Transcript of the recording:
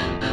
you